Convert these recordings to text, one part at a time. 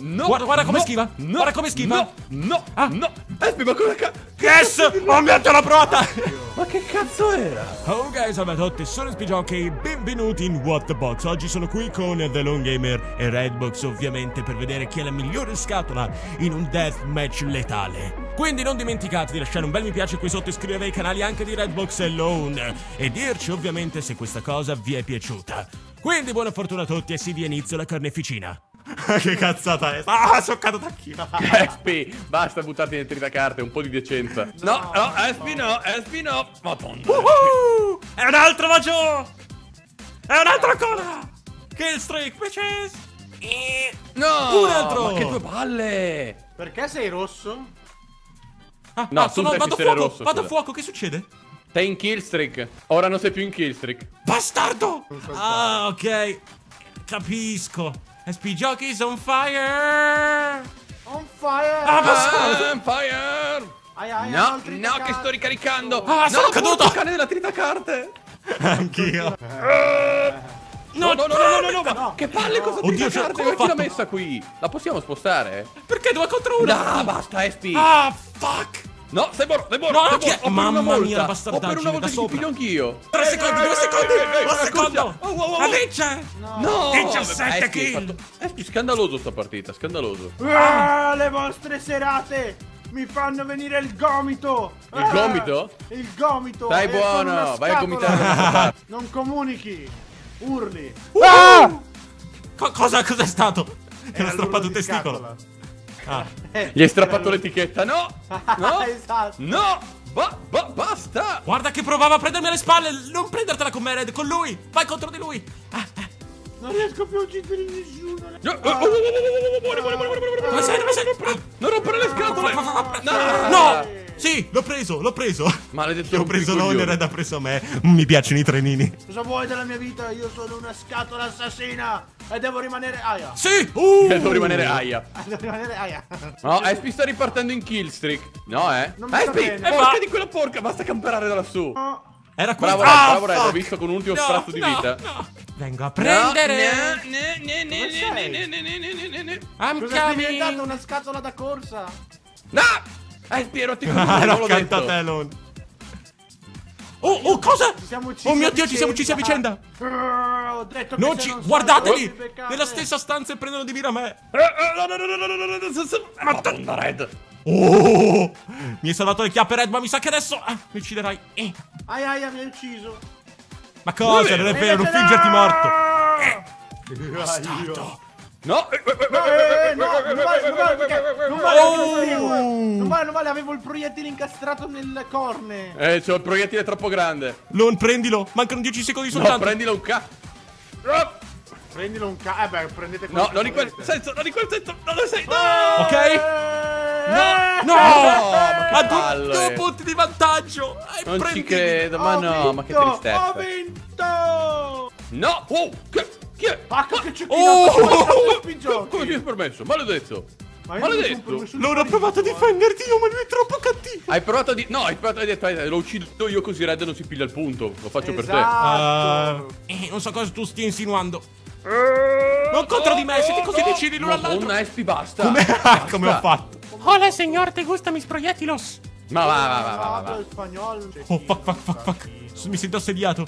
No, Guarda, guarda come no, schiva. No, Guarda come schiva. No, no, Ah. no. Espi, ma cosa ca... Yes! Mio Dio, l'ho provata! Ma che cazzo era? Oh guys, salve a tutti, sono Spijockey, benvenuti in What the Box. Oggi sono qui con The Lone Gamer e Redbox ovviamente per vedere chi è la migliore scatola in un deathmatch letale. Quindi non dimenticate di lasciare un bel mi piace qui sotto, iscrivervi ai canali anche di Redbox e Lone e dirci ovviamente se questa cosa vi è piaciuta. Quindi buona fortuna a tutti e si dia inizio alla carneficina. che cazzata è? Ah, sono caduto anch'io. Espi, basta buttarti nel tritacarte, un po' di decenza. No, no, Espi no, Espi no. Madonna. Woohoo! È un altro maggio! È un'altra ancora! Kill streak, bitches! Eh. No! Un altro! Ma che due palle! Perché sei rosso? Ah, No, ah, tu sono, vado a fuoco, rosso, vado a scusa. fuoco, che succede? Sei in killstreak. Ora non sei più in killstreak. Bastardo! Ah, ok. Capisco. SP Jockeys on fire! On fire! Ah, bastardo! Ah, fire! Ai, ai, No, no, che sto ricaricando! Ah, no, sono caduto! porco cane della tritacarte! Anch'io. No, no, no, no, no, no, ma No. che palle cosa Oddio, cioè, tritacarte? come Ma chi l'ha messa qui? La possiamo spostare? Perché due contro uno? No, basta, Espi! Ah, fuck! No, sei morto, sei morto! No, sei chi è? morto. O per Mamma una mia, volta, bastardaggine, O per una volta da che piglio anch'io! Tre secondi, due secondi! ehi, ehi, Un secondo! Oh, oh, oh, La vince! No! 17 Espi, hai kill. fatto- Espi, scandaloso sta partita, scandaloso. Ah, le vostre serate mi fanno venire il gomito! Il Ah, gomito? Il gomito! Dai, E buono, vai a gomitare. Non comunichi! Urli! Ah! Co- cosa, cos'è stato? Che Era ha strappato un testicolo. scatola. Ah. Eh, Gli hai strappato l'etichetta, no! No! esatto! No! Ba, ba, basta! Guarda che provava a prendermi alle spalle! Non prendertela con me, Red, con lui! Vai contro di lui! Ah, ah. Non riesco più a uccidere nessuno! No, oh, oh, oh, oh, oh, oh, muori, muori, muori, muori, Dove sei? Dove sei? Non rompere le scatole! Ah. No! Sì, l'ho preso, l'ho preso! Maledetto Ti ho preso l'onere ed ha preso me. Mi piacciono i trenini. Cosa vuoi dalla mia vita? Io sono una scatola assassina! E devo rimanere aia! Sì! Uh! Devo rimanere aia. Devo rimanere aia! No, Espi sta ripartendo in killstreak. No, eh? Non mi sta Espi, bene. porca va. di quella porca, basta camperare da lassù. No. Era qui. Bravo, Ah, bravo, fuck. visto con un ultimo No, sprazzo di no, vita. no. Vengo a prendere. No, ne, ne, ne, Dove sei? ne, ne, ne, ne, ne, ne, ne, ne. I'm Cosa sei diventata coming. una scatola da corsa? No! Espi, ero ti Ah, l'ho detto. Elon. Oh, oh, cosa? Ci siamo uccisi Oh mio Dio, ci siamo uccisi a vicenda avevo detto non che ci... non Guardateli! Nella stessa stanza e prendono di mira me! Madonna, Red! Oh! Mi hai salvato le chiappe, Red, ma mi sa che adesso... Ah, mi ucciderai. Eh. Ai, ai, mi hai ucciso. Ma cosa? Non è vero, non fingerti morto. Eh. eh. Bastardo. Eh, no, non vale, non vale, oh! non vale, non vale, avevo il proiettile incastrato nel corne. Eh, c'ho il proiettile troppo grande. Non prendilo, mancano 10 secondi soltanto. No, prendilo un cazzo ca... Prendilo un ca... Eh beh, prendete quello No, non in quel senso, non in quel senso. No, dove sei? No! Ok? Eh, No! ma che Ha due, palle. due punti di vantaggio. Non ci credo, ma Ho no, ma che vinto, Ho tristezza. vinto! No! Wow! Che, chi è? Pacca che cecchino! Oh! Come, come ti hai permesso? Maledetto! Ma io non mi Maledetto! sono nessun Non ho provato a eh. difenderti io, ma lui è troppo cattivo. Hai provato a di... No, hai provato a dire, lo uccido io così Red non si piglia il punto. Lo faccio per te. Esatto. Eh, non so cosa tu stia insinuando. Non contro di me, siete così vicini l'uno all'altro. Madonna, Espi, basta. Come, Basta. come ho fatto? Hola, signor, te gusta mis proiettilos? Ma va, va, va, va, va, va. spagnolo. Oh, fuck, fuck, fuck, fuck. Mi sento assediato.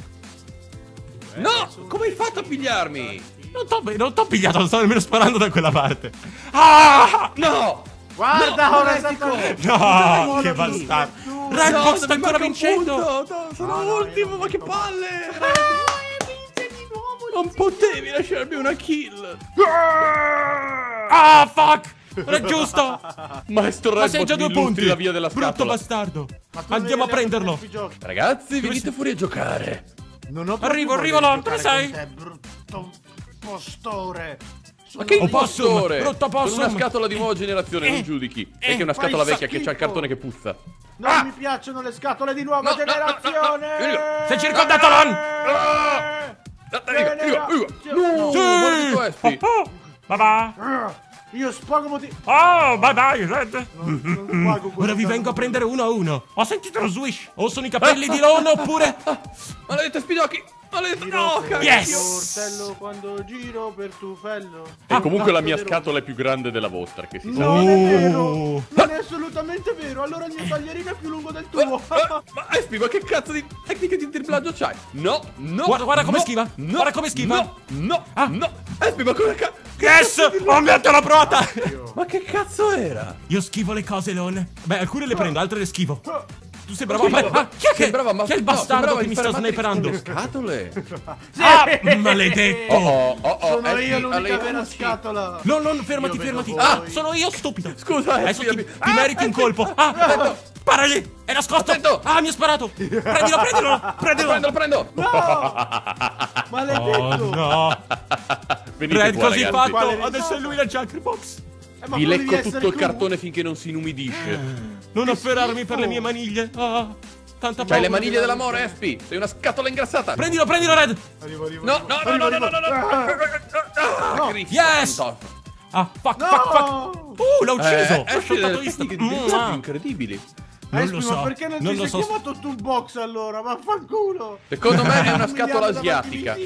No! Come hai fatto a pigliarmi? Non t'ho, non t'ho pigliato, non stavo nemmeno sparando da quella parte. Ah! No! Guarda, No, ora è. No, che bastardo. Redbox sta ancora vincendo. No, sono No, ultimo, ma che palle! Ah, vince di nuovo. Non potevi lasciarmi una kill! Ah, fuck! Era giusto! Maestro Ma Red sei già due punti! la via della Brutto bastardo! Ma Andiamo a prenderlo! Ragazzi, venite fuori a giocare. Non ho Arrivo, arrivo, Lon, dove sei? te, brutto impostore. Ma che impostore! brutto Con possum. una scatola di nuova generazione, Eh, non giudichi. eh, Perché è una scatola vecchia che schifo. c'ha il cartone che puzza. Non Ah! mi piacciono le scatole di nuova No, no, no, no, no, generazione. Sei circondato, Lon! Ah, vieni. No, Sì! Espi. Oh, oh, Bye bye! Ah, Io spago motivi. Oh, bye bye, Red! Non, non spago Ora vi vengo a prendere uno a uno. Ho sentito lo swish. O sono i capelli di Lon oppure. Maledetto Spidocchi. Per cacchio. Yes! Portello quando giro per tufello. E comunque la mia scatola è più grande della vostra, che si sa. Non è vero! Oh. Non è assolutamente vero! Allora il mio taglierino è più lungo del tuo! Ma, ma Espi, ma che cazzo di tecniche di dribblaggio c'hai? No, no. Guarda- guarda come no, schiva, No, guarda come schiva. No, no, Ah. no. Espi, ma cosa cazzo? Yes! Ho detto la provata! Ma che cazzo era? Io schivo le cose, Lon. Beh, alcune le prendo, altre le schivo. Tu sei bravo. Sì, Ma, ma- ah, chi è che, sembrava ma- chi è il no, bastardo sembrava che mi sta sniperando? scatole. Ah, maledetto! Oh, oh, oh, oh, Sono Espi, io l'unica alleiamoci. vera scatola! Non, non, fermati, fermati. Ah, sono io stupido. Scusa, Adesso Espi, ti, ti Ah, meriti un Espi. colpo. Ah, sparagli. È nascosto. Attento. Ah, mi ha sparato. Prendilo, prendilo, prendilo. Prendo, prendo. No! Maledetto! Oh no. Venite Red qua, così ragazzi. fatto. Adesso è lui la Jackerbox. Eh, Vi lecco tutto il tu? cartone finché non si inumidisce. Non Che afferrarmi schifo. per le mie maniglie. Ah, tanta C'hai paura. le maniglie dell'amore, Espi. Sei una scatola ingrassata. Prendilo, prendilo, Red. Arrivo, arrivo, No, arrivo. no, no, Arrivo, no, no, no, no, no. Ah, Ah, No. Cristo Yes. Ah, fuck, No! fuck, fuck. Uh, l'ha ucciso. Eh, Espi shottato tecniche di Mm, ah. incredibili. Non Espi, lo so. ma perché non, Non ti lo sei so. chiamato Toolbox allora? Vaffanculo! Secondo me è una Un scatola asiatica.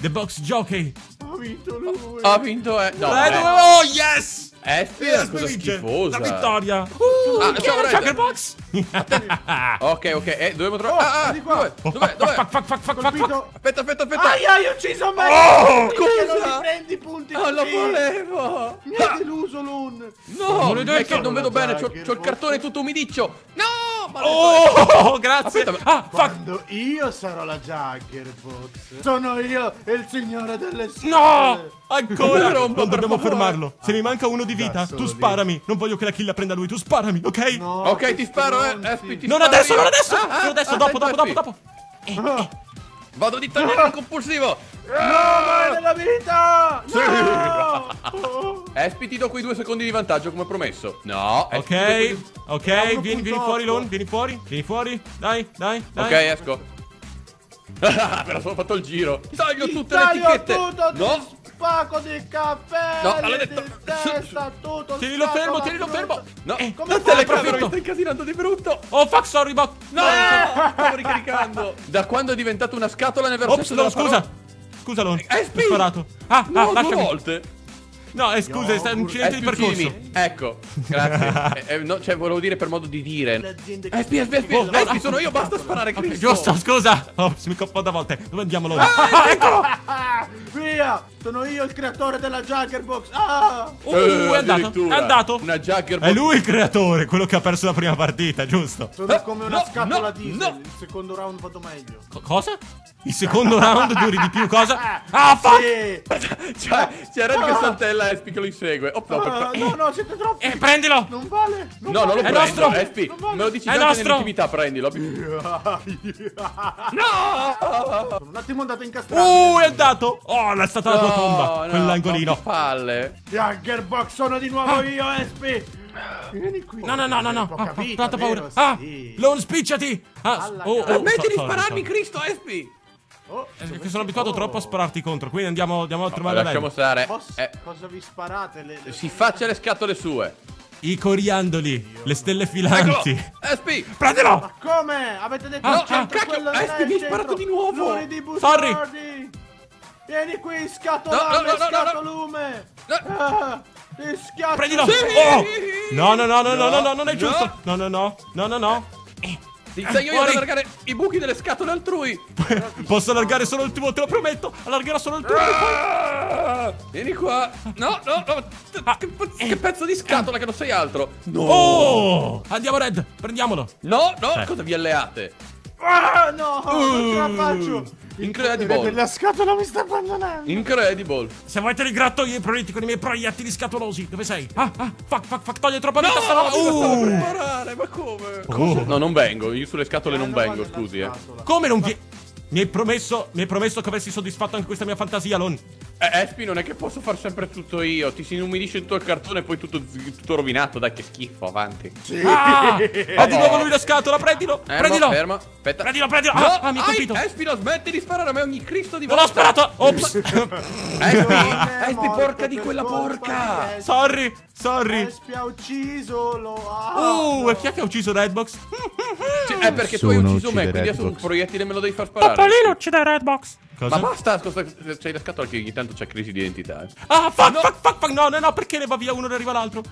The Box Jockey. Ha vinto lui! Ha vinto, eh. No, Red. eh. Oh, yes. Espi è una cosa schifosa. La vittoria. Uh, Ah, chi ciao, è la Red. Jackerbox? Ok, ok, eh, dobbiamo trovare. Oh, ah, ah, vieni qua. dove? Oh, Dov'è? fuck, Dov'è? fuck, fuck, fuck, fuck, fuck! Aspetta, aspetta, aspetta. Ai ai, ho ucciso me! Oh, scusa. non mi prendi i punti Non lo così? volevo. Mi hai deluso, Lun! No, è che non vedo bene, c'ho, il cartone tutto umidiccio. No. Oh, grazie. Aspetta, Ah, fuck. Quando io sarò la Jaggerbox, sono io il signore delle scale! No! Ancora! Non rompa, Non dobbiamo favore. fermarlo. Se mi manca uno di vita, tu sparami. Non voglio che la kill la prenda lui, tu sparami, ok? No, Ok, ti sparo, eh. Espi, Non adesso, non adesso! Ah, ah, non adesso, ah, dopo, dopo, senti, dopo, Espi. dopo. Vado di tagliare il compulsivo. No, ma è nella vita! Sì. No! Oh. Espi, ti do quei due secondi di vantaggio come promesso. No, ti Ok, quei- ok, vieni, vieni 1.8. fuori, Lon, vieni fuori, vieni fuori. Dai, dai, dai. Ok, esco. Me la sono fatto il giro. Taglio Ti tutte le taglio etichette. tutto, No. Ti spacco di caffè! No, maledetto. Di testa, tutto! Tienilo fermo, tienilo fermo. No, Eh, come la fai? telecamera mi sta incasinando di brutto. Oh, fuck, sorry, bot. No, stavo ricaricando. Da quando è diventata una scatola nel Ops, versetto no, della scusa. parola- Scusa, Lon. Spi. Ho sparato. Ah, No, ah, due lasciami. volte. No, eh, scusa, stai un incidente Eh, di percorso. chili. Ecco, grazie. Eh, eh, no, cioè, volevo dire per modo di dire. Espi, Espi, Espi, Oh, Espi, ah. sono io, basta sparare, Cristo. giusto, scusa. Oh, si mi confonde a volte. Dove andiamo, Lon? Ah, eccolo. Ah, via! Sono io il creatore della Jaggerbox! Ah! Uh, Eh, è andato, è andato. Una Jagger È lui il creatore, quello che ha perso la prima partita, giusto? Sono Eh, come una no, scatola no, diesel. no. Il secondo round vado meglio. Co- cosa? Il secondo round duri di più, cosa? Ah, fuck! Sì. Cioè, c'è Red che saltella Espi che lo insegue. Oh, no, per- Ah, no, no, siete troppi! Eh, prendilo! Non vale! Non No, non lo vale. È prendo, nostro. Espi. Non vale. Me lo dici È già nell'intimità, prendilo. No! Sono un attimo andato a incastrarmi. Uh, è andato! Oh, è stata la tua tomba, No, no, quell'angolino. che palle. Jaggerbox, sono di nuovo io, Espi! Vieni qui. No, no, no, no, no. Poca Ah, ho vita, tanta paura. vero? Ah, Sì. Lon, spicciati! Ah, oh, oh, Smetti so- di spararmi. Cristo, Espi. Oh, Eh, Che sono abituato oh. troppo a spararti contro, quindi andiamo, andiamo a trovare Lasciamo Red. stare. Cosa, Eh, cosa vi sparate? Le, le- si faccia le scatole sue. I coriandoli, le stelle Eccolo! filanti. Espi! Prendilo! Ma come? Avete detto Ah, centro, ah, cacchio, quello è il mi hai sparato di nuovo. Bustardi. Vieni qui, No, scatolame, no, no, no, no, no. scatolume. No. Ah, schiaccio. Prendilo! Oh! No, no, no, no, no, no, no, non è No. giusto! No, no, no, no, no, no. Ti insegno io ad allargare i buchi delle scatole altrui. Posso allargare solo il tuo, te lo prometto! Allargherò solo il tuo. Ah, Vieni qua. No, no, no. Ah, Che, pezzo di scatola che non sei altro. No. Oh! Andiamo, Red, prendiamolo. No, no, Eh. cosa vi alleate? Ah, no, non ce la Uh, faccio. Incredible. La scatola mi sta abbandonando. Incredible. Se vuoi te li gratto io i proiettili con i miei proiettili scatolosi. Dove sei? Ah, ah, fuck, fuck, fuck, toglie troppa No, vita per Uh! imparare, ma come? Oh. No, non vengo. Io sulle scatole Eh, non non vengo, scusi, eh. Come non vi... Mi hai promesso, mi hai promesso che avessi soddisfatto anche questa mia fantasia, Lon. Eh, Espi, non è che posso far sempre tutto io. Ti si inumidisce tutto il cartone e poi tutto, tutto rovinato. Dai, che schifo, avanti. Ah! Ha di nuovo lui la scatola, prendilo! Fermo, prendilo! fermo. Aspetta. Prendilo, prendilo! No, Ah, ah, mi ha ai, colpito! Espino, smetti di sparare a me ogni Cristo di Non ho volta. sparato! Ops! Espi, Non Espi, porca di quella porca. Espi. sorry, sorry! Espi ha ucciso, lo ha. Uh, e chi è che ha ucciso Redbox? Cioè, è perché tu hai ucciso me, quindi adesso un proiettile me lo devi far sparare. Topolino uccide Redbox! Ma Cosa? basta, scusa, c'hai la scatola che ogni tanto c'è crisi di identità. eh. Ah, fuck, fuck, fuck, fuck! No, no, no, perché ne va via uno e ne arriva l'altro?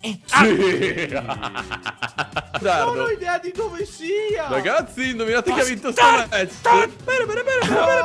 Eh, ah, Non ho idea di dove sia. Ragazzi, indovinate chi ha vinto sto match? Bene, bene, bene, bene, bene,